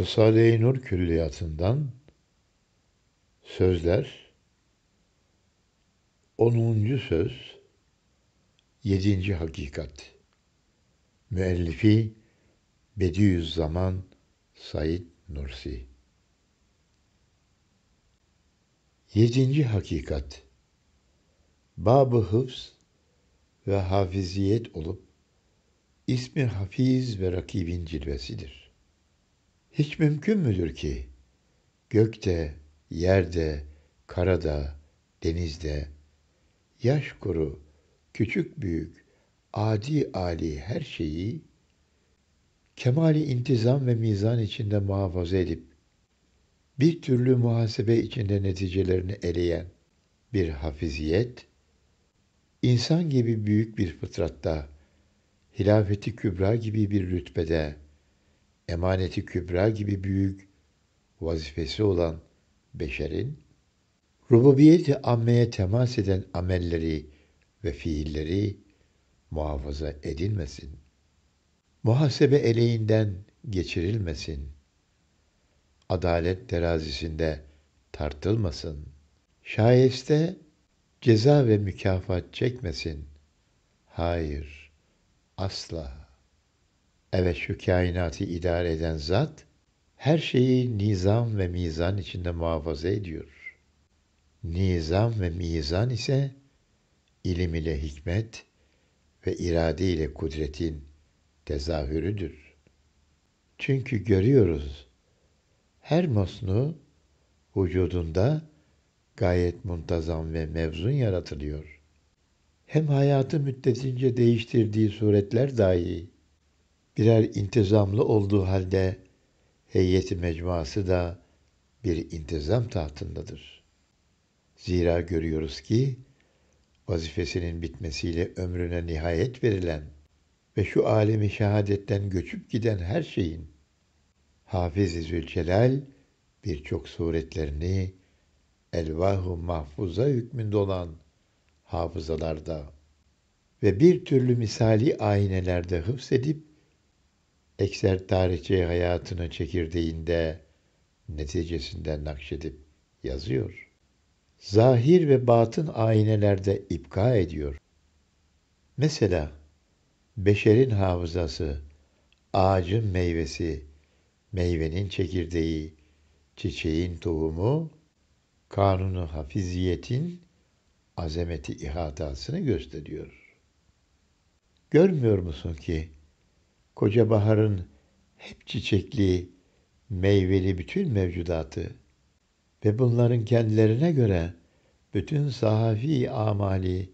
Risale-i Nur Külliyatı'ndan Sözler 10. Söz 7. Hakikat Müellifi Bediüzzaman Said Nursi 7. Hakikat Bab-ı Hıfz ve Hafiziyet olup ismi Hafiz ve Rakibin cilvesidir. Hiç mümkün müdür ki? Gökte, yerde, karada, denizde, yaş kuru, küçük büyük, adi ali her şeyi kemali intizam ve mizan içinde muhafaza edip bir türlü muhasebe içinde neticelerini eleyen bir hafiziyet, insan gibi büyük bir fıtratta, hilafeti kübra gibi bir rütbede, emaneti kübra gibi büyük vazifesi olan beşerin, rububiyeti ammeye temas eden amelleri ve fiilleri muhafaza edilmesin. Muhasebe eleğinden geçirilmesin. Adalet terazisinde tartılmasın. Şayeste ceza ve mükafat çekmesin. Hayır, asla. Evet şu kainatı idare eden zat, her şeyi nizam ve mizan içinde muhafaza ediyor. Nizam ve mizan ise ilim ile hikmet ve irade ile kudretin tezahürüdür. Çünkü görüyoruz, her masnu vücudunda gayet muntazam ve mevzun yaratılıyor. Hem hayatı müddetince değiştirdiği suretler dahi birer intizamlı olduğu halde heyeti mecmuası da bir intizam tahtındadır. Zira görüyoruz ki vazifesinin bitmesiyle ömrüne nihayet verilen ve şu alemi şehadetten göçüp giden her şeyin Hafiz-i Zülcelal birçok suretlerini elvah-ı mahfuza hükmünde olan hafızalarda ve bir türlü misali aynelerde hıfzedip ekser tarihçi hayatını çekirdeğinde neticesinde nakşedip yazıyor. Zahir ve batın aynelerde ipka ediyor. Mesela beşerin hafızası, ağacın meyvesi, meyvenin çekirdeği, çiçeğin tohumu, kanunu hafiziyetin azameti ihatasını gösteriyor. Görmüyor musun ki koca baharın hep çiçekli, meyveli bütün mevcudatı ve bunların kendilerine göre bütün sahafi amali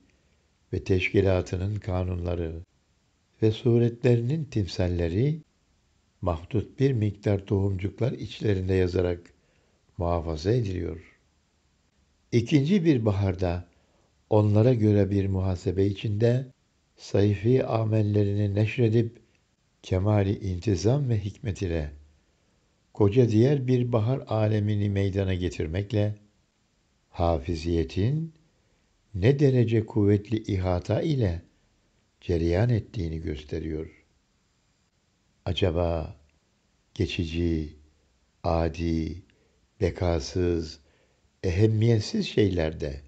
ve teşkilatının kanunları ve suretlerinin timsalleri mahdut bir miktar tohumcuklar içlerinde yazarak muhafaza ediliyor. İkinci bir baharda onlara göre bir muhasebe içinde sayfi amellerini neşredip kemali intizam ve hikmet ile koca diğer bir bahar alemini meydana getirmekle hafiziyetin ne derece kuvvetli ihata ile cereyan ettiğini gösteriyor. Acaba geçici, adi, bekasız, ehemmiyetsiz şeylerde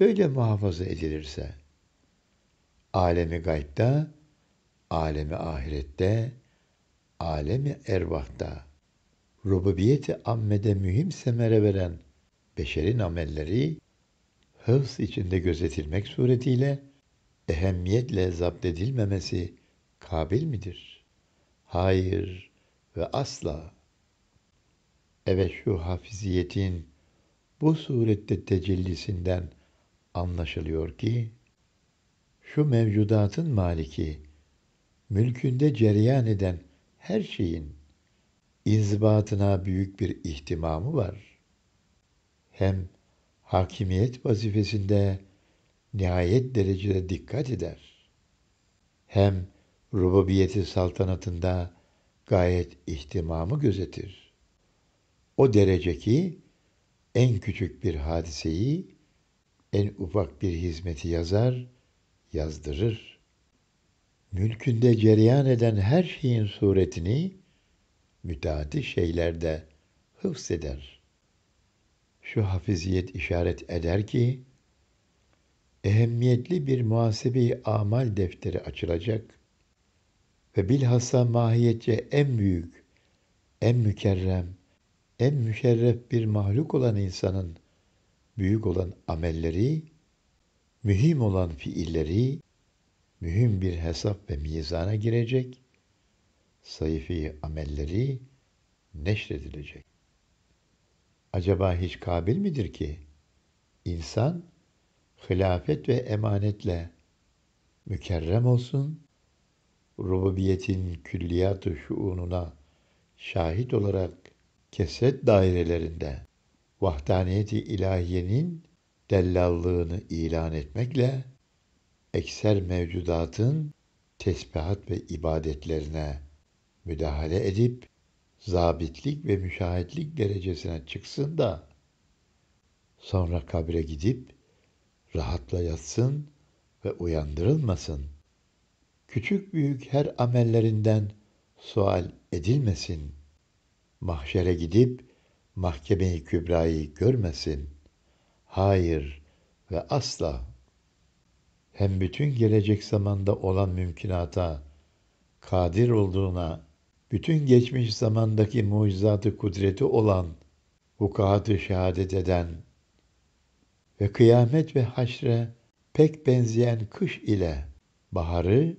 böyle muhafaza edilirse, alemi gaybda alemi ahirette, alemi ervahta, rububiyeti ammede mühim semere veren beşerin amelleri hıfz içinde gözetilmek suretiyle ehemmiyetle zapt edilmemesi kabil midir? Hayır ve asla. Evet şu hafiziyetin bu surette tecellisinden anlaşılıyor ki şu mevcudatın maliki mülkünde cereyan eden her şeyin inzibatına büyük bir ihtimamı var. Hem hakimiyet vazifesinde nihayet derecede dikkat eder. Hem rububiyeti saltanatında gayet ihtimamı gözetir. O derece ki en küçük bir hadiseyi, en ufak bir hizmeti yazar, yazdırır mülkünde cereyan eden her şeyin suretini müteati şeylerde hıfzeder. Şu hafiziyet işaret eder ki, ehemmiyetli bir muhasebe amal defteri açılacak ve bilhassa mahiyetçe en büyük, en mükerrem, en müşerref bir mahluk olan insanın büyük olan amelleri, mühim olan fiilleri, mühim bir hesap ve mizana girecek, sayfi amelleri neşredilecek. Acaba hiç kabil midir ki insan hilafet ve emanetle mükerrem olsun, rububiyetin külliyat-ı şuununa şahit olarak keset dairelerinde vahdaniyeti ilahiyenin dellallığını ilan etmekle ekser mevcudatın tesbihat ve ibadetlerine müdahale edip zabitlik ve müşahitlik derecesine çıksın da sonra kabre gidip rahatla yatsın ve uyandırılmasın. Küçük büyük her amellerinden sual edilmesin. Mahşere gidip mahkeme-i kübrayı görmesin. Hayır ve asla. Hem bütün gelecek zamanda olan mümkünata kadir olduğuna, bütün geçmiş zamandaki mucizatı kudreti olan vukuatı şehadet eden ve kıyamet ve haşre pek benzeyen kış ile baharı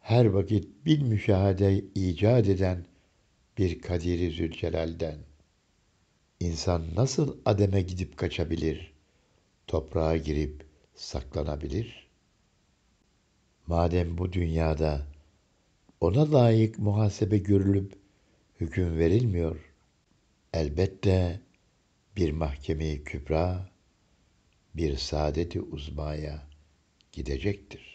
her vakit bil müşahede icat eden bir Kadiri Zülcelal'den. İnsan nasıl ademe gidip kaçabilir, toprağa girip saklanabilir? Madem bu dünyada ona layık muhasebe görülüp hüküm verilmiyor, elbette bir mahkeme kübra, bir saadeti uzmaya gidecektir.